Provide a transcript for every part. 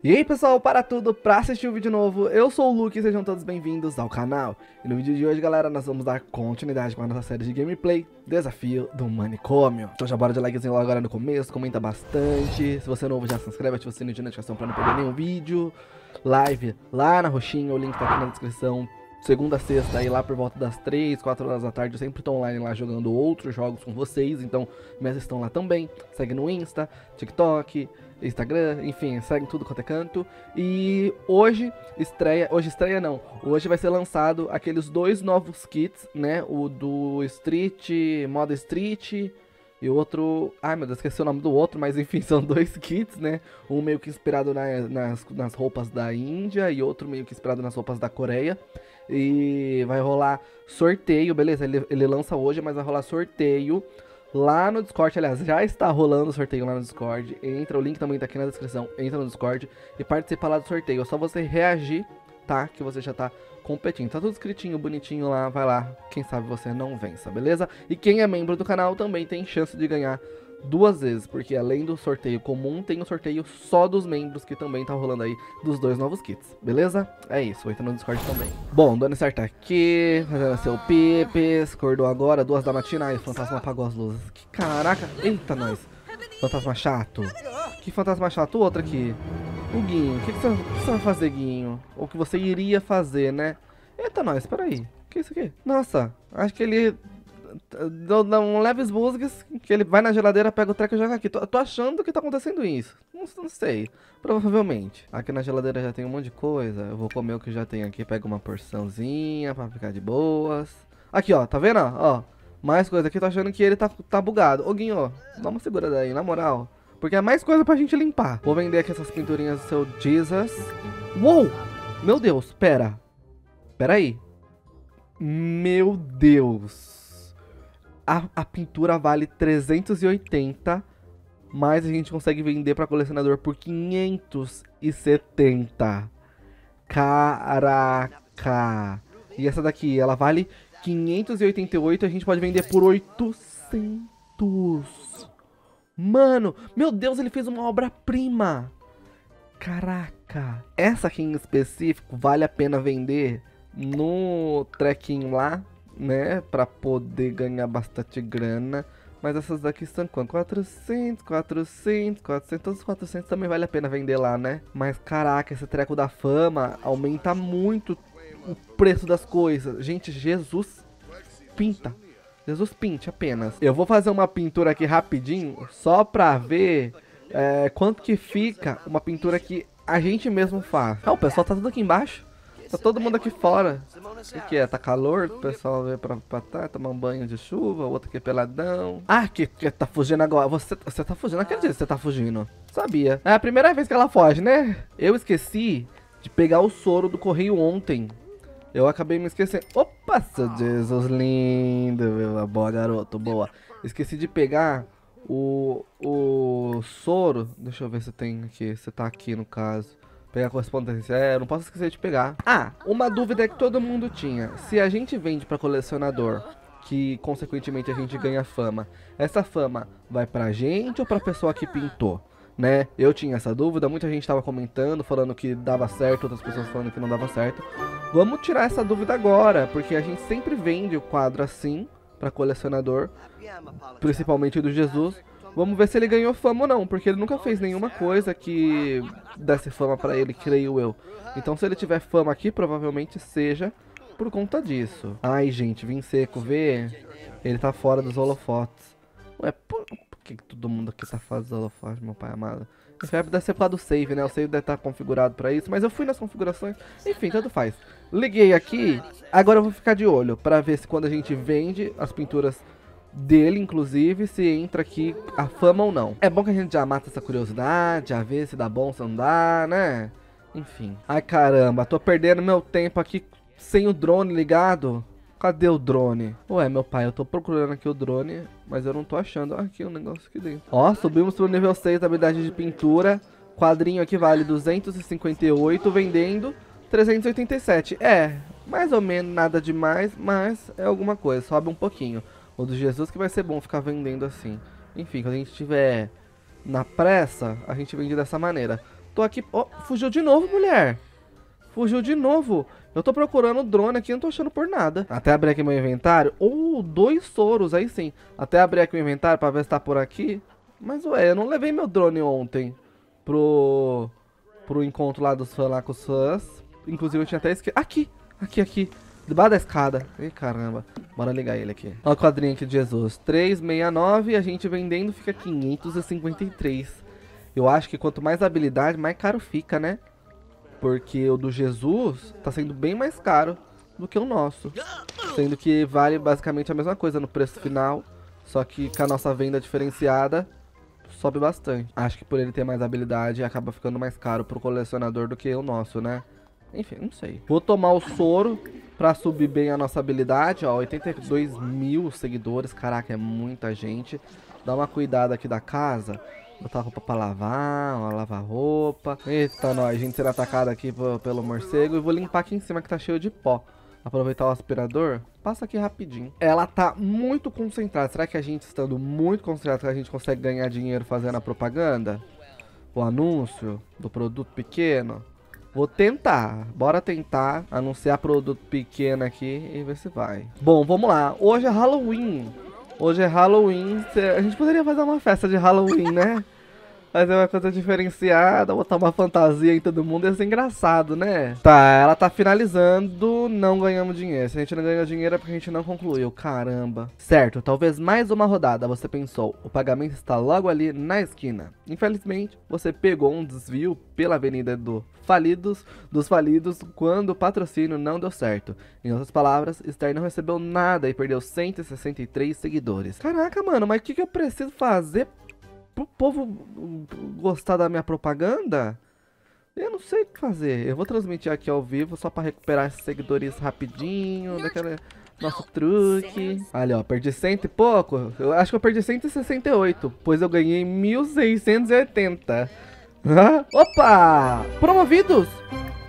E aí pessoal, para tudo, pra assistir o vídeo novo, eu sou o Luke e sejam todos bem-vindos ao canal. E no vídeo de hoje, galera, nós vamos dar continuidade com a nossa série de gameplay, Desafio do Manicômio. Então já bora de likezinho logo agora no começo, comenta bastante. Se você é novo, já se inscreve, ativa o sininho de notificação pra não perder nenhum vídeo. Live lá na roxinha, o link tá aqui na descrição. Segunda a sexta, aí lá por volta das 3, 4 horas da tarde, eu sempre tô online lá jogando outros jogos com vocês, então me assistam lá também. Segue no Insta, TikTok, Instagram, enfim, segue tudo quanto é canto. E hoje estreia, hoje estreia não, hoje vai ser lançado aqueles dois novos kits, né? O do Street, moda Street e outro, ai meu Deus, esqueci o nome do outro, mas enfim, são dois kits, né? Um meio que inspirado na, nas, nas roupas da Índia e outro meio que inspirado nas roupas da Coreia. E vai rolar sorteio, beleza? Ele, ele lança hoje, mas vai rolar sorteio lá no Discord. Aliás, já está rolando o sorteio lá no Discord. Entra, o link também tá aqui na descrição. Entra no Discord e participa lá do sorteio. É só você reagir, tá? Que você já tá competindo. Tá tudo escritinho, bonitinho lá. Vai lá. Quem sabe você não vença, beleza? E quem é membro do canal também tem chance de ganhar duas vezes, porque além do sorteio comum, tem o sorteio só dos membros, que também tá rolando aí dos dois novos kits, beleza? É isso, entra no Discord também. Bom, dando certo aqui, fazendo seu Pipes, acordou agora, duas da matina, aí o fantasma apagou as luzes. Que caraca, eita nós, fantasma chato. Que fantasma chato, outro aqui. O Guinho, o que, que, você, vai fazer, Guinho? Ou que você iria fazer, né? Eita nós, peraí, o que é isso aqui? Nossa, acho que ele um leves músicas que ele vai na geladeira, pega o treco e joga aqui. Tô, tô achando que tá acontecendo isso. Não, não, sei. Provavelmente. Aqui na geladeira já tem um monte de coisa. Eu vou comer o que já tem aqui. Pega uma porçãozinha pra ficar de boas. Aqui, ó. Tá vendo? Ó. Mais coisa aqui. Tô achando que ele tá, tá bugado. Ô, Guinho, dá uma segura daí, na moral. Porque é mais coisa pra gente limpar. Vou vender aqui essas pinturinhas do seu Jesus. Uou! Meu Deus, pera. Pera aí. Meu Deus a, a pintura vale 380, mas a gente consegue vender para colecionador por 570. Caraca! E essa daqui, ela vale 588, a gente pode vender por 800. Mano, meu Deus, ele fez uma obra-prima. Caraca. Essa aqui em específico vale a pena vender no trequinho lá né, para poder ganhar bastante grana. Mas essas daqui são quanto? 400, 400, 400, todos os 400 também vale a pena vender lá, né? Mas caraca, esse treco da fama aumenta muito o preço das coisas. Gente, Jesus pinta. Jesus pinte apenas. Eu vou fazer uma pintura aqui rapidinho, só pra ver é, quanto que fica uma pintura que a gente mesmo faz. Ah, o pessoal tá tudo aqui embaixo. Tá todo mundo aqui fora. O que, é? Tá calor? O pessoal veio pra, pra tá, tomar um banho de chuva, o outro aqui peladão. Ah, que, que tá fugindo agora. Você, você tá fugindo? Acredito que você tá fugindo. Sabia. É a primeira vez que ela foge, né? Eu esqueci de pegar o soro do correio ontem. Eu acabei me esquecendo. Opa, seu Jesus lindo. Boa, garoto, boa. Esqueci de pegar o, o soro. Deixa eu ver se tem aqui. Se tá aqui no caso. Pegar correspondência. É, não posso esquecer de pegar. Ah, uma dúvida que todo mundo tinha. Se a gente vende para colecionador, que consequentemente a gente ganha fama, essa fama vai pra gente ou pra pessoa que pintou? Né? Eu tinha essa dúvida, muita gente estava comentando, falando que dava certo, outras pessoas falando que não dava certo. Vamos tirar essa dúvida agora, porque a gente sempre vende o quadro assim para colecionador, principalmente do Jesus, Vamos ver se ele ganhou fama ou não, porque ele nunca fez nenhuma coisa que desse fama para ele, creio eu. Então se ele tiver fama aqui, provavelmente seja por conta disso. Ai, gente, vim seco, vê? Ele tá fora dos holofotes. Ué, por, por que, que todo mundo aqui tá fora dos holofotes, meu pai amado? Enfim, deve ser causa do save, né? O save deve estar configurado pra isso, mas eu fui nas configurações. Enfim, tanto faz. Liguei aqui, agora eu vou ficar de olho pra ver se quando a gente vende as pinturas dele, inclusive, se entra aqui a fama ou não. É bom que a gente já mata essa curiosidade, já vê se dá bom, se não dá, né? Enfim. Ai, caramba, tô perdendo meu tempo aqui sem o drone ligado. Cadê o drone? Ué, meu pai, eu tô procurando aqui o drone, mas eu não tô achando. Ah, aqui um negócio aqui dentro. Ó, subimos pro nível 6 da habilidade de pintura. Quadrinho aqui vale 258, vendendo 387. É, mais ou menos nada demais, mas é alguma coisa, sobe um pouquinho. O do Jesus que vai ser bom ficar vendendo assim. Enfim, quando a gente estiver na pressa, a gente vende dessa maneira. Tô aqui... Oh, fugiu de novo, mulher. Fugiu de novo. Eu tô procurando o drone aqui, não tô achando por nada. Até abrir aqui meu inventário. Ou oh, dois soros, aí sim. Até abrir aqui o inventário pra ver se tá por aqui. Mas, ué, eu não levei meu drone ontem pro, pro encontro lá dos fãs lá com os fãs. Inclusive eu tinha até esquecido. Aqui, aqui, aqui. Debaixo da escada. Ih, caramba. Bora ligar ele aqui. Olha o quadrinho aqui de Jesus. 369 e a gente vendendo fica 553. Eu acho que quanto mais habilidade, mais caro fica, né? Porque o do Jesus tá sendo bem mais caro do que o nosso. Sendo que vale basicamente a mesma coisa no preço final. Só que com a nossa venda diferenciada, sobe bastante. Acho que por ele ter mais habilidade, acaba ficando mais caro pro colecionador do que o nosso, né? Enfim, não sei. Vou tomar o soro pra subir bem a nossa habilidade. Ó, 82 mil seguidores. Caraca, é muita gente. Dá uma cuidada aqui da casa. Botar roupa pra lavar, ó, lavar roupa. Eita, nós, a gente será atacado aqui pelo morcego. E vou limpar aqui em cima que tá cheio de pó. Aproveitar o aspirador. Passa aqui rapidinho. Ela tá muito concentrada. Será que a gente estando muito concentrado, a gente consegue ganhar dinheiro fazendo a propaganda? O anúncio do produto pequeno? Vou tentar, bora tentar anunciar produto pequeno aqui e ver se vai. Bom, vamos lá. Hoje é Halloween. Hoje é Halloween. A gente poderia fazer uma festa de Halloween, né? Fazer uma coisa diferenciada, botar uma fantasia em todo mundo ia ser engraçado, né? Tá, ela tá finalizando, não ganhamos dinheiro. Se a gente não ganhou dinheiro é porque a gente não concluiu. Caramba. Certo, talvez mais uma rodada, você pensou. O pagamento está logo ali na esquina. Infelizmente, você pegou um desvio pela avenida do falidos, dos falidos quando o patrocínio não deu certo. Em outras palavras, Esther não recebeu nada e perdeu 163 seguidores. Caraca, mano, mas o que, que eu preciso fazer pro povo gostar da minha propaganda, eu não sei o que fazer. Eu vou transmitir aqui ao vivo só pra recuperar esses seguidores rapidinho, daquele nosso truque. Olha, ó, perdi cento e pouco. Eu acho que eu perdi 168, pois eu ganhei 1680. Opa! Promovidos!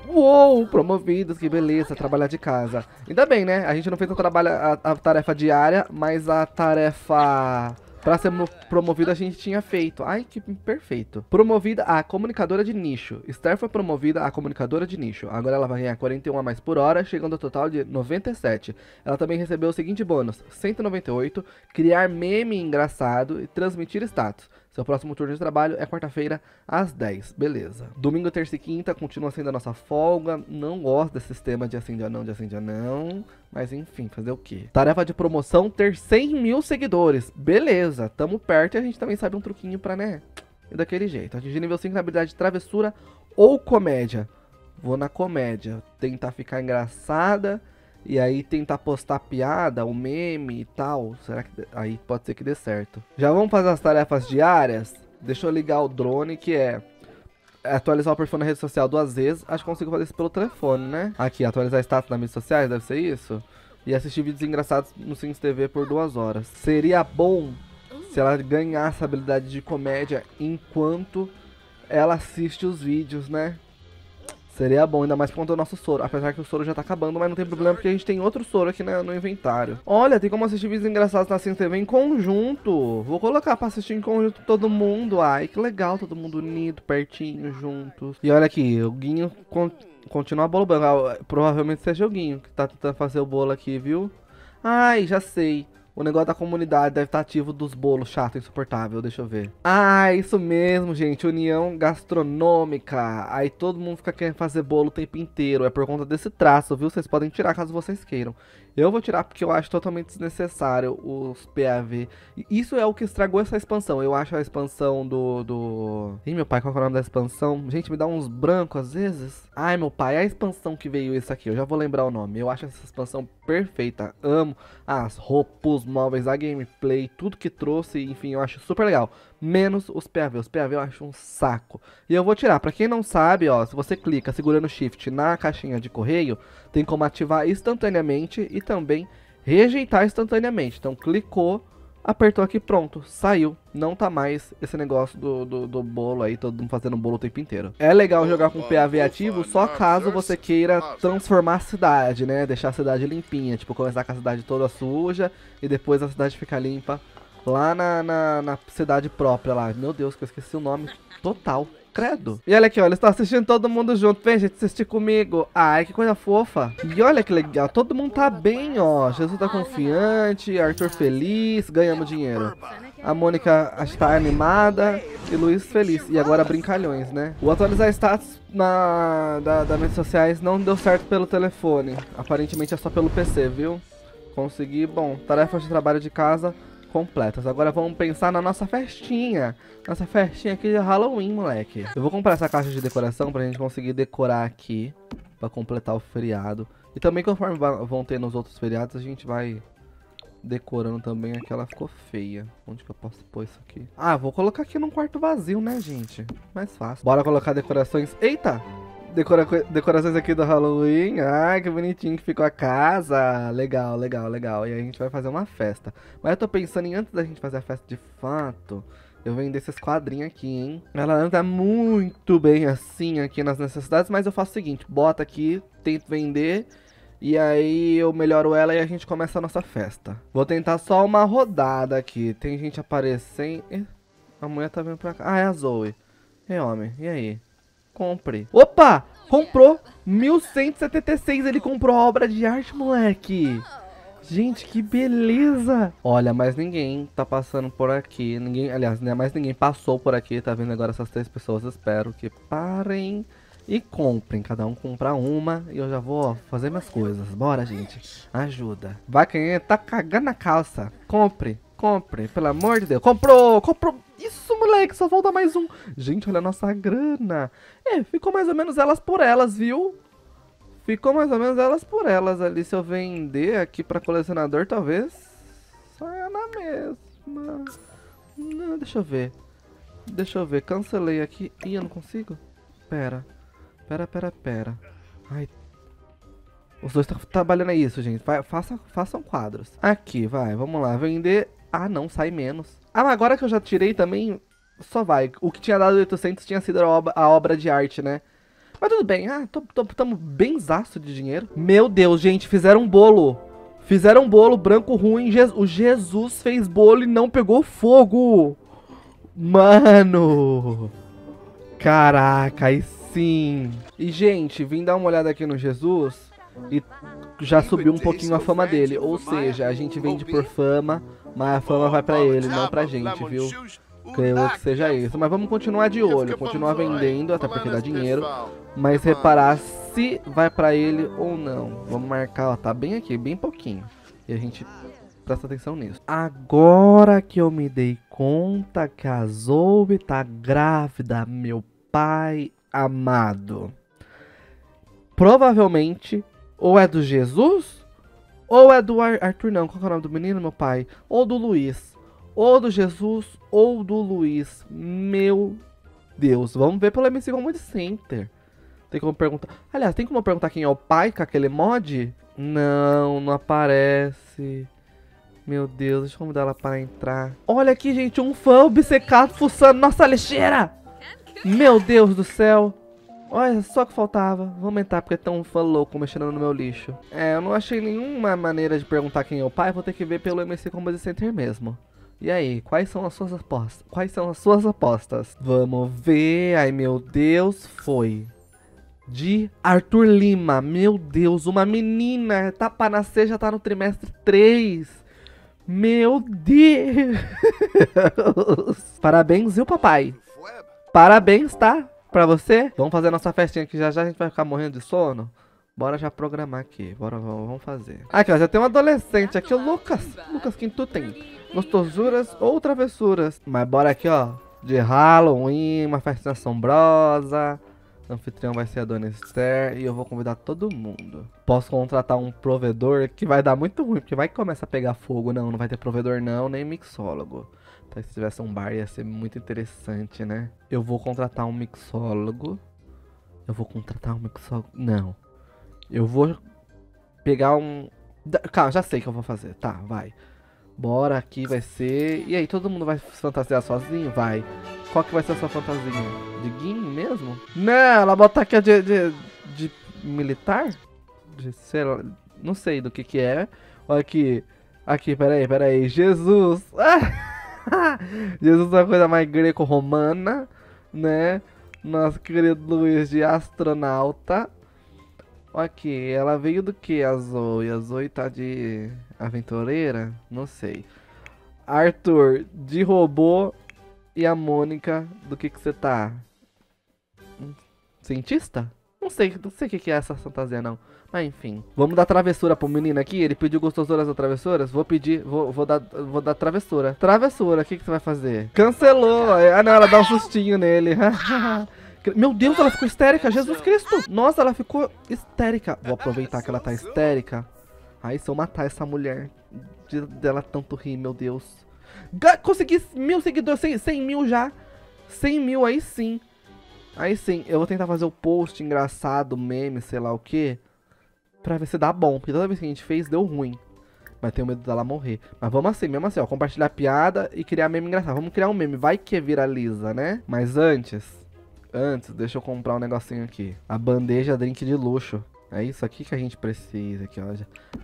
Uou, promovidos, que beleza, trabalhar de casa. Ainda bem, né? A gente não fez a, trabalho, a, a tarefa diária, mas a tarefa Pra ser promovida a gente tinha feito. Ai, que perfeito. Promovida a comunicadora de nicho. Esther foi promovida a comunicadora de nicho. Agora ela vai ganhar 41 a mais por hora, chegando ao total de 97. Ela também recebeu o seguinte bônus: 198, criar meme engraçado e transmitir status. Seu próximo turno de trabalho é quarta-feira, às 10. Beleza. Domingo, terça e quinta continua sendo a nossa folga. Não gosto desse sistema de acende não, de acende não. Mas enfim, fazer o quê? Tarefa de promoção, ter 100 mil seguidores. Beleza, tamo perto e a gente também sabe um truquinho pra, né? E daquele jeito. Atingir nível 5 na habilidade de travessura ou comédia. Vou na comédia. Tentar ficar engraçada e aí tentar postar piada, o um meme e tal, será que aí pode ser que dê certo. Já vamos fazer as tarefas diárias? Deixa eu ligar o drone que é atualizar o perfil na rede social duas vezes. Acho que consigo fazer isso pelo telefone, né? Aqui, atualizar status nas redes sociais, deve ser isso. E assistir vídeos engraçados no Sims TV por duas horas. Seria bom se ela ganhasse a habilidade de comédia enquanto ela assiste os vídeos, né? Seria bom, ainda mais por conta do nosso soro. Apesar que o soro já tá acabando, mas não tem problema porque a gente tem outro soro aqui no inventário. Olha, tem como assistir vídeos engraçados na Sim em conjunto. Vou colocar pra assistir em conjunto todo mundo. Ai, que legal, todo mundo unido, pertinho, juntos. E olha aqui, o Guinho con continua bolo branco. Ah, provavelmente seja o Guinho que tá tentando fazer o bolo aqui, viu? Ai, já sei. O negócio da comunidade deve estar ativo dos bolos chato, insuportável, deixa eu ver. Ah, isso mesmo, gente, união gastronômica. Aí todo mundo fica querendo fazer bolo o tempo inteiro. É por conta desse traço, viu? Vocês podem tirar caso vocês queiram. Eu vou tirar porque eu acho totalmente desnecessário os PAV. Isso é o que estragou essa expansão. Eu acho a expansão do... do... Ih, meu pai, qual é o nome da expansão? Gente, me dá uns brancos às vezes. Ai, meu pai, a expansão que veio isso aqui. Eu já vou lembrar o nome. Eu acho essa expansão perfeita. Amo as roupas, móveis, a gameplay, tudo que trouxe. Enfim, eu acho super legal. Menos os PAV. Os PAV eu acho um saco. E eu vou tirar. Pra quem não sabe, ó, se você clica segurando Shift na caixinha de correio, tem como ativar instantaneamente e também rejeitar instantaneamente. Então clicou, apertou aqui, pronto, saiu. Não tá mais esse negócio do, do, do, bolo aí, todo mundo fazendo bolo o tempo inteiro. É legal jogar com PAV ativo só caso você queira transformar a cidade, né? Deixar a cidade limpinha, tipo, começar com a cidade toda suja e depois a cidade ficar limpa lá na, na, na cidade própria lá. Meu Deus, que eu esqueci o nome total. Credo. E olha aqui, eles estão assistindo todo mundo junto. Vem, gente, assistir comigo. Ai, que coisa fofa. E olha que legal, todo mundo tá bem, ó. Jesus tá confiante, Arthur feliz, ganhamos dinheiro. A Mônica acho que tá animada e Luiz feliz. E agora brincalhões, né? O atualizar status na, da, das redes sociais não deu certo pelo telefone. Aparentemente é só pelo PC, viu? Consegui, bom, tarefas de trabalho de casa completas. Agora vamos pensar na nossa festinha. Nossa festinha aqui de Halloween, moleque. Eu vou comprar essa caixa de decoração pra gente conseguir decorar aqui. Pra completar o feriado. E também conforme vão ter nos outros feriados, a gente vai decorando também. Aquela ficou feia. Onde que eu posso pôr isso aqui? Ah, vou colocar aqui num quarto vazio, né, gente? Mais fácil. Bora colocar decorações. Eita! Decora decorações aqui do Halloween. Ai, que bonitinho que ficou a casa. Legal, legal, legal. E aí a gente vai fazer uma festa. Mas eu tô pensando em antes da gente fazer a festa de fato, eu vender esses quadrinhos aqui, hein? Ela anda muito bem assim aqui nas necessidades, mas eu faço o seguinte, bota aqui, tento vender e aí eu melhoro ela e a gente começa a nossa festa. Vou tentar só uma rodada aqui. Tem gente aparecendo. A mulher tá vindo pra cá. Ah, é a Zoe. É homem, e aí? Compre. Opa! Comprou! 1176 ele comprou a obra de arte, moleque! Gente, que beleza! Olha, mais ninguém tá passando por aqui. Ninguém, aliás, né, mais ninguém passou por aqui. Tá vendo agora essas três pessoas? Espero que parem e comprem. Cada um comprar uma e eu já vou fazer minhas coisas. Bora, gente. Ajuda. Vai quem tá cagando na calça. Compre. Compre, pelo amor de Deus. Comprou, comprou. Isso, moleque, só falta mais um. Gente, olha a nossa grana. É, ficou mais ou menos elas por elas, viu? Ficou mais ou menos elas por elas ali. Se eu vender aqui pra colecionador, talvez saia na mesma. Não, deixa eu ver. Deixa eu ver. Cancelei aqui. Ih, eu não consigo? Pera. Pera, pera, pera. Ai. Os dois estão trabalhando isso, gente. Vai, faça, façam quadros. Aqui, vai. Vamos lá. Vender ah, não, sai menos. Ah, mas agora que eu já tirei também, só vai. O que tinha dado 800 tinha sido a obra, a obra de arte, né? Mas tudo bem. Ah, tô, tô, tamo de dinheiro. Meu Deus, gente, fizeram um bolo. Fizeram um bolo branco ruim. Je o Jesus fez bolo e não pegou fogo. Mano. Caraca, aí sim. E, gente, vim dar uma olhada aqui no Jesus e já subiu um pouquinho a fama dele. Ou seja, a gente vende por fama mas a fama vai pra ele, não pra gente, viu? Creio que seja isso. Mas vamos continuar de olho, continuar vendendo, até porque dá dinheiro. Mas reparar se vai pra ele ou não. Vamos marcar, ó, tá bem aqui, bem pouquinho. E a gente presta atenção nisso. Agora que eu me dei conta que a Zoe tá grávida, meu pai amado. Provavelmente, ou é do Jesus ou é do Arthur, não. Qual é o nome do menino, meu pai? Ou do Luiz. Ou do Jesus, ou do Luiz. Meu Deus. Vamos ver pelo MC Comedy Center. Tem como perguntar. Aliás, tem como perguntar quem é o pai com aquele mod? Não, não aparece. Meu Deus, deixa eu convidar ela para entrar. Olha aqui, gente, um fã obcecado fuçando nossa lixeira. Meu Deus do céu. Olha, só que faltava. Vou aumentar porque tão fã louco mexendo no meu lixo. É, eu não achei nenhuma maneira de perguntar quem é o pai. Vou ter que ver pelo MC Comedy Center mesmo. E aí, quais são as suas apostas? Quais são as suas apostas? Vamos ver. Ai, meu Deus, foi. De Arthur Lima. Meu Deus, uma menina. Tá pra nascer, já tá no trimestre 3. Meu Deus. Parabéns, viu, papai? Parabéns, tá? pra você. Vamos fazer nossa festinha que já já a gente vai ficar morrendo de sono. Bora já programar aqui. Bora, vamos fazer. Aqui, ó, já tem um adolescente aqui, o Lucas. Lucas, quem tu tem? Gostosuras ou travessuras? Mas bora aqui, ó. De Halloween, uma festinha assombrosa. O anfitrião vai ser a Dona Esther e eu vou convidar todo mundo. Posso contratar um provedor que vai dar muito ruim, porque vai começar a pegar fogo. Não, não vai ter provedor não, nem mixólogo. Então, se tivesse um bar ia ser muito interessante, né? Eu vou contratar um mixólogo. Eu vou contratar um mixólogo. Não. Eu vou pegar um. Calma, já sei o que eu vou fazer. Tá, vai. Bora, aqui vai ser. E aí, todo mundo vai fantasiar sozinho? Vai. Qual que vai ser a sua fantasia? De Gin mesmo? Não, ela botar aqui de, de, de militar? De lá, não sei do que que é. Olha aqui. Aqui, peraí, peraí. Jesus! Jesus é uma coisa mais greco-romana, né? Nosso querido Luiz de astronauta. Ok, ela veio do que, a Zoe? A Zoe tá de aventureira? Não sei. Arthur, de robô. E a Mônica, do que que você tá? Cientista? Não sei, não sei o que que é essa fantasia não. Mas enfim. Vamos dar travessura pro menino aqui. Ele pediu gostosuras ou travessuras? Vou pedir, vou, vou, dar, vou dar travessura. Travessura, o que, que você vai fazer? Cancelou. Ah não, ela dá um sustinho nele. Meu Deus, ela ficou histérica. Jesus Cristo. Nossa, ela ficou histérica. Vou aproveitar que ela tá histérica. Aí se eu matar essa mulher de, dela tanto rir, meu Deus. Consegui mil seguidores, 100, 100 mil já. 100 mil aí sim. Aí sim, eu vou tentar fazer o post engraçado, meme, sei lá o que. Pra ver se dá bom. Porque toda vez que a gente fez, deu ruim. Mas tenho medo dela morrer. Mas vamos assim, mesmo assim, ó. Compartilhar piada e criar meme engraçado. Vamos criar um meme. Vai que viraliza, né? Mas antes... Antes, deixa eu comprar um negocinho aqui. A bandeja drink de luxo. É isso aqui que a gente precisa aqui, ó.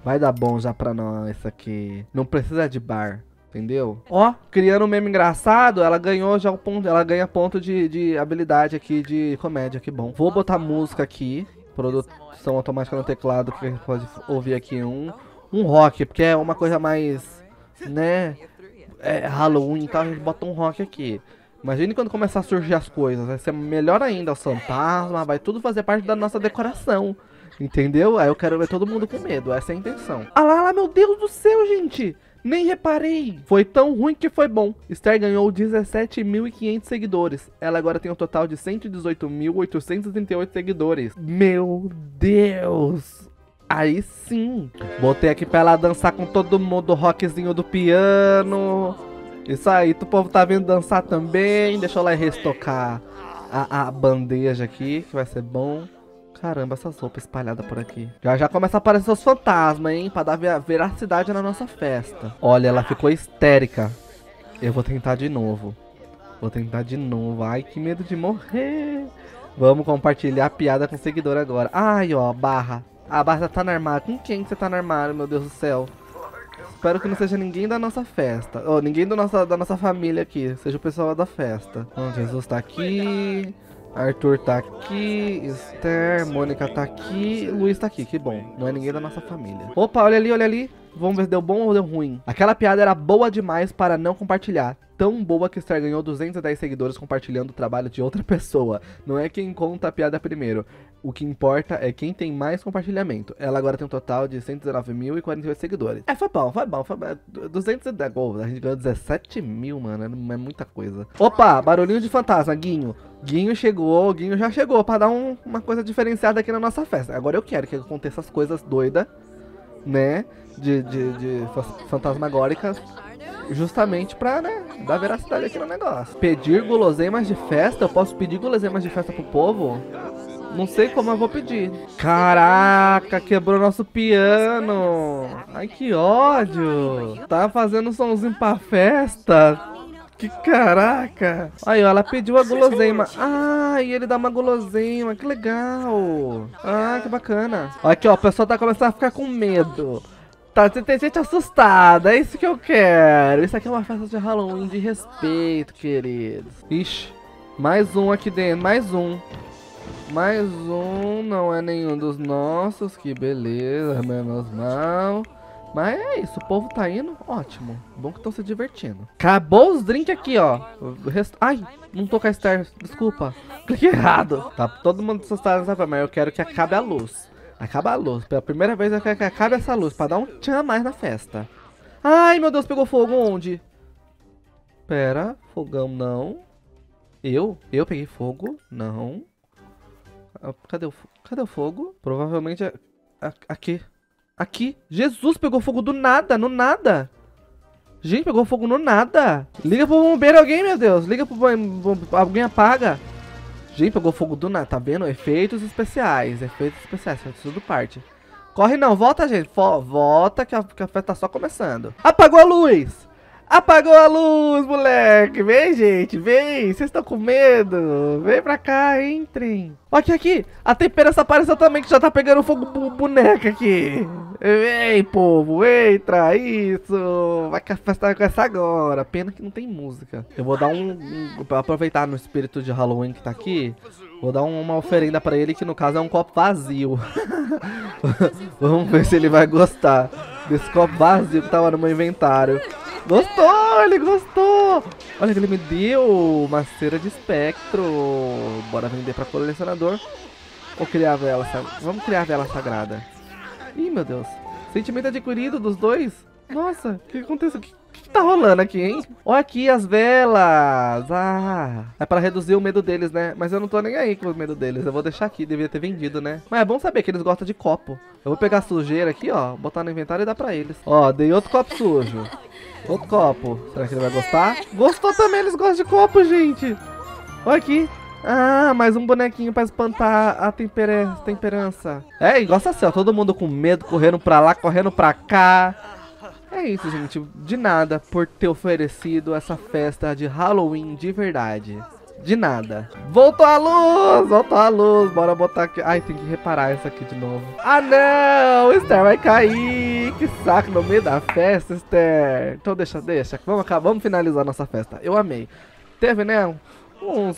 Vai dar bom já pra nós isso aqui. Não precisa de bar. Entendeu? Ó, criando um meme engraçado, ela ganhou já o ponto. Ela ganha ponto de, de habilidade aqui de comédia, que bom. Vou botar música aqui. Produção automática no teclado, que a gente pode ouvir aqui um. Um rock, porque é uma coisa mais. né? É Halloween e tal, a gente bota um rock aqui. Imagine quando começar a surgir as coisas. Vai ser melhor ainda. O fantasma vai tudo fazer parte da nossa decoração. Entendeu? Aí eu quero ver todo mundo com medo. Essa é a intenção. Ah lá, lá, meu Deus do céu, gente! Nem reparei. Foi tão ruim que foi bom. Esther ganhou 17.500 seguidores. Ela agora tem um total de 118.838 seguidores. Meu Deus. Aí sim. Botei aqui pra ela dançar com todo mundo, rockzinho do piano. Isso aí, o povo tá vendo dançar também. Deixa eu lá restocar a, a bandeja aqui, que vai ser bom. Caramba, essas roupas espalhadas por aqui. Já já começa a aparecer os fantasmas, hein? Pra dar veracidade na nossa festa. Olha, ela ficou histérica. Eu vou tentar de novo. Vou tentar de novo. Ai, que medo de morrer. Vamos compartilhar a piada com o seguidor agora. Ai, ó, barra. A barra tá no armário. Com quem você tá no armário, meu Deus do céu? Espero que não seja ninguém da nossa festa. Ou oh, ninguém do nossa, da nossa família aqui. Seja o pessoal da festa. Bom, Jesus tá aqui. Arthur tá aqui, Esther, Mônica tá aqui, Luiz tá aqui, que bom. Não é ninguém da nossa família. Opa, olha ali, olha ali. Vamos ver se deu bom ou deu ruim. Aquela piada era boa demais para não compartilhar. Tão boa que Esther ganhou 210 seguidores compartilhando o trabalho de outra pessoa. Não é quem conta a piada primeiro. O que importa é quem tem mais compartilhamento. Ela agora tem um total de 119.048 seguidores. É, foi bom, foi bom. Foi bom. 210 gols. A gente ganhou 17 mil, mano. É muita coisa. Opa, barulhinho de fantasma, Guinho. Guinho chegou, Guinho já chegou pra dar um, uma coisa diferenciada aqui na nossa festa. Agora eu quero que aconteça as coisas doidas, né? De, de, de fantasmagóricas. Justamente pra, né, dar veracidade aqui no negócio. Pedir guloseimas de festa? Eu posso pedir guloseimas de festa pro povo? Não sei como eu vou pedir. Caraca, quebrou nosso piano. Ai, que ódio. Tá fazendo somzinho pra festa. Que caraca. Aí, ó, ela pediu a guloseima. Ah, e ele dá uma guloseima. Que legal. Ah, que bacana. Aqui, ó, o pessoal tá começando a ficar com medo. Tá, tem gente assustada, é isso que eu quero. Isso aqui é uma festa de Halloween de respeito, queridos. Ixi, mais um aqui dentro, mais um. Mais um, não é nenhum dos nossos, que beleza, menos mal. Mas é isso, o povo tá indo, ótimo. Bom que estão se divertindo. Acabou os drinks aqui, ó. Rest... Ai, não tô com a Star, desculpa. Cliquei errado. Tá todo mundo assustado, sabe? Mas eu quero que acabe a luz. Acaba a luz. Pela primeira vez eu quero que acabe essa luz, pra dar um tchan a mais na festa. Ai, meu Deus, pegou fogo onde? Pera, fogão não. Eu? Eu peguei fogo? Não. Ah, cadê o, cadê o fogo? Provavelmente é aqui. Aqui. Jesus, pegou fogo do nada, no nada. Gente, pegou fogo no nada. Liga pro bombeiro alguém, meu Deus. Liga pro bombeiro. Alguém apaga. Gente, pegou fogo do nada. Tá vendo? Efeitos especiais. Efeitos especiais. Faz tudo parte. Corre não. Volta, gente. Volta que a, que a festa tá só começando. Apagou a luz. Apagou a luz, moleque! Vem, gente, vem! Vocês estão com medo? Vem pra cá, entrem! Aqui, aqui! A temperança apareceu também, que já tá pegando fogo bu boneca aqui! Vem, povo, entra! Isso! Vai que a festa vai começar agora! Pena que não tem música. Eu vou dar um... pra aproveitar no espírito de Halloween que tá aqui, Vou dar uma oferenda pra ele, que no caso é um copo vazio. Vamos ver se ele vai gostar desse copo vazio que tava no meu inventário. Gostou, ele gostou. Olha que ele me deu uma cera de espectro. Bora vender pra colecionador. Ou criar a vela sagrada. Vamos criar a vela sagrada. Ih, meu Deus. Sentimento adquirido dos dois? Nossa, o que aconteceu? Que, que tá rolando aqui, hein? Olha aqui as velas. Ah, é pra reduzir o medo deles, né? Mas eu não tô nem aí com o medo deles. Eu vou deixar aqui, devia ter vendido, né? Mas é bom saber que eles gostam de copo. Eu vou pegar sujeira aqui, ó, botar no inventário e dar pra eles. Ó, dei outro copo sujo. Outro copo. Será que ele vai gostar? Gostou também, eles gostam de copo, gente. Olha aqui. Ah, mais um bonequinho pra espantar a temperança. É, e gosta assim, ó. Todo mundo com medo, correndo pra lá, correndo pra cá. É isso, gente. De nada por ter oferecido essa festa de Halloween de verdade. De nada. Voltou a luz! Voltou a luz. Bora botar aqui. Ai, tem que reparar essa aqui de novo. Ah, não! O Esther vai cair. Que saco no meio da festa, Esther. Então deixa, deixa. Vamos acabar. Vamos finalizar nossa festa. Eu amei. Teve, né? Uns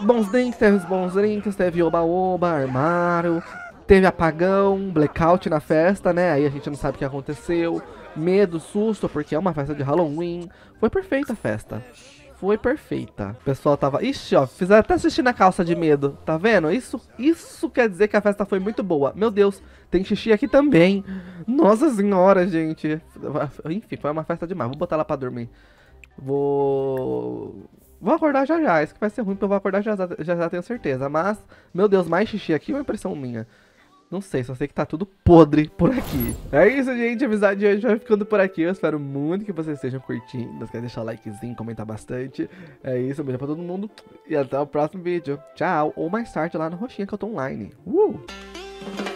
bons drinks, teve os bons drinks, teve oba-oba, armário, teve apagão, blackout na festa, né? Aí a gente não sabe o que aconteceu. Medo, susto, porque é uma festa de Halloween. Foi perfeita a festa foi perfeita. O pessoal tava... Ixi, ó, fizeram até assistir na calça de medo. Tá vendo? Isso, isso quer dizer que a festa foi muito boa. Meu Deus, tem xixi aqui também. Nossa senhora, gente. Enfim, foi uma festa demais. Vou botar ela pra dormir. Vou... Vou acordar já já. Isso que vai ser ruim, porque eu vou acordar já já, já tenho certeza. Mas, meu Deus, mais xixi aqui é uma impressão minha. Não sei, só sei que tá tudo podre por aqui. É isso, gente. A amizade de hoje vai ficando por aqui. Eu espero muito que vocês estejam curtindo. Não esquece de deixar o likezinho, comentar bastante. É isso, um beijo pra todo mundo. E até o próximo vídeo. Tchau. Ou mais tarde lá no Roxinha que eu tô online. Uh!